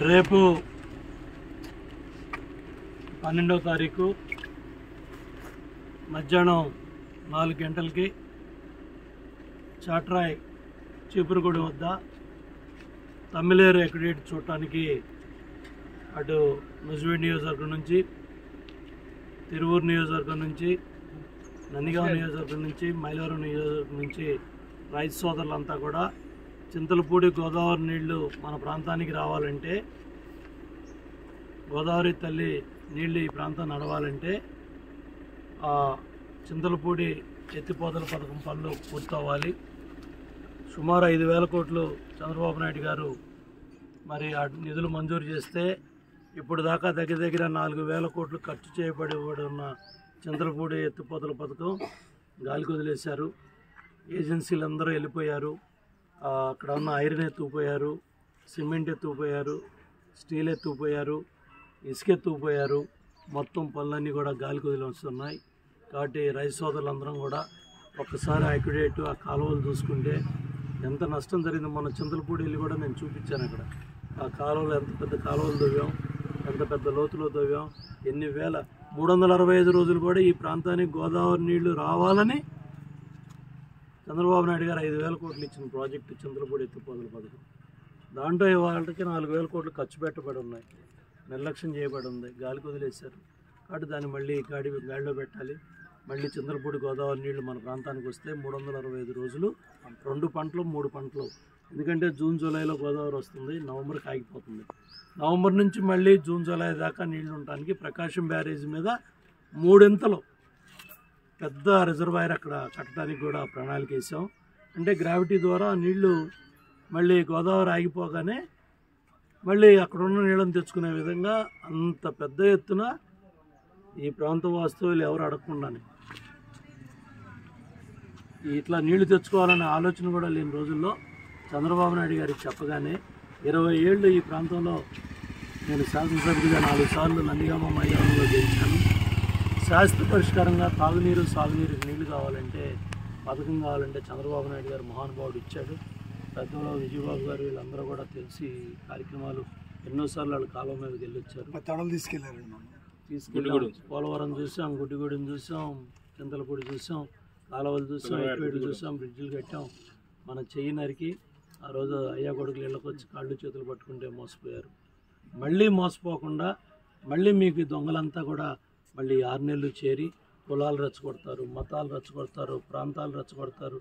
రేపు పన్నెండవ తారీఖు మధ్యాహ్నం నాలుగు గంటలకి చాట్రాయ్ చీపురుగూడి వద్ద తమిళేరు ఎక్కడేట్ చూడటానికి అటు నుజువీడ్ నియోజకవర్గం నుంచి తిరువూరు నియోజకవర్గం నుంచి నందిగాం నియోజకవర్గం నుంచి మైలవరం నియోజకవర్గం నుంచి రైతు సోదరులంతా కూడా చింతలపూడి గోదావరి నీళ్ళు మన ప్రాంతానికి రావాలంటే గోదావరి తల్లి నీళ్ళు ఈ ప్రాంతం నడవాలంటే ఆ చింతలపూడి ఎత్తిపోతల పథకం పనులు పూర్తవ్వాలి. సుమారు ఐదు వేల కోట్లు చంద్రబాబు నాయుడు గారు మరి ఆ నిధులు మంజూరు చేస్తే ఇప్పుడు దాకా దగ్గర దగ్గర నాలుగు వేల కోట్లు ఖర్చు చేయబడి ఉన్న చింతలపూడి ఎత్తిపోతల పథకం గాలికి వదిలేశారు. ఏజెన్సీలు అందరూ వెళ్ళిపోయారు. అక్కడ ఉన్న ఐరన్ ఎత్తుకుపోయారు సిమెంట్ ఎత్తుకుపోయారు స్టీల్ ఎత్తుకుపోయారు ఇసుక ఎత్తుకుపోయారు. మొత్తం పనులన్నీ కూడా గాలి కుదిలి వస్తున్నాయి. కాబట్టి రైతు సోదరులందరం కూడా ఒక్కసారి అక్యుడేట్ ఆ కాలువలు చూసుకుంటే ఎంత నష్టం జరిగిందో మన చింతలపూడి వెళ్ళి కూడా నేను చూపించాను అక్కడ. ఆ కాలువలు ఎంత పెద్ద కాలువలు తవ్వాం ఎంత పెద్ద లోతులో తవ్వాం ఎన్ని వేల మూడు వందల అరవై ఐదు రోజులు కూడా ఈ ప్రాంతానికి గోదావరి నీళ్ళు రావాలని చంద్రబాబు నాయుడు గారు ఐదు వేల కోట్లు ఇచ్చిన ప్రాజెక్టు చంద్రపూడి ఎత్తిపోతల పథకం. దాంట్లో వాళ్ళకి నాలుగు వేల కోట్లు ఖర్చు పెట్టబడి ఉన్నాయి. నిర్లక్ష్యం చేయబడి ఉంది. గాలికి వదిలేశారు కాబట్టి దాన్ని మళ్ళీ గాడి గాడిలో పెట్టాలి. మళ్ళీ చంద్రపూడి గోదావరి నీళ్ళు మన ప్రాంతానికి వస్తే మూడు వందల అరవై ఐదు రోజులు రెండు పంటలు మూడు పంటలు. ఎందుకంటే జూన్ జూలైలో గోదావరి వస్తుంది. నవంబర్కి ఆగిపోతుంది నవంబర్ నుంచి మళ్ళీ జూన్ జూలై దాకా నీళ్ళు ఉండటానికి ప్రకాశం బ్యారేజ్ మీద మూడింతలు పెద్ద రిజర్వాయర్ అక్కడ కట్టడానికి కూడా ప్రణాళిక వేసాం అంటే గ్రావిటీ ద్వారా నీళ్ళు మళ్ళీ గోదావరి ఆగిపోగానే మళ్ళీ అక్కడ ఉన్న నీళ్ళని తెచ్చుకునే విధంగా అంత పెద్ద ఎత్తున ఈ ప్రాంత వాస్తవులు ఎవరు అడగకుండానే. ఇట్లా నీళ్ళు తెచ్చుకోవాలనే ఆలోచన కూడా లేని రోజుల్లో చంద్రబాబు నాయుడు గారికి చెప్పగానే ఇరవై ఏళ్ళు ఈ ప్రాంతంలో నేను శాసనసభ్యుడిగా నాలుగు సార్లు నందిగామ మైదానంలో గెలిచాను. శాశ్వత పరిష్కారంగా తాగునీరు సాగునీరుకి నీళ్ళు కావాలంటే పథకం కావాలంటే చంద్రబాబు నాయుడు గారు మహానుభావుడు ఇచ్చాడు. పెద్దలో విజయబాబు గారు వీళ్ళందరూ కూడా తెలిసి కార్యక్రమాలు ఎన్నోసార్లు వాళ్ళు కాలువ మీదకి వెళ్ళొచ్చారు. మనం తీసుకెళ్ళాం. పోలవరం చూసాం గుడ్డిగూడెం చూసాం చింతలపూడి చూసాం కాలువలు చూసాం ఎక్వేట్లు చూసాం బ్రిడ్జిలు కట్టాం. మన చెయ్యి నరికి ఆ రోజు అయ్యా కొడుకులు ఇళ్ళకి వచ్చి కాళ్ళు చేతులు పట్టుకుంటే మోసపోయారు. మళ్ళీ మోసపోకుండా మళ్ళీ మీకు దొంగలంతా కూడా మళ్ళీ ఆరు నెలలు చేరి కులాలు రెచ్చగొడతారు మతాలు రెచ్చగొడతారు ప్రాంతాలు రెచ్చగొడతారు.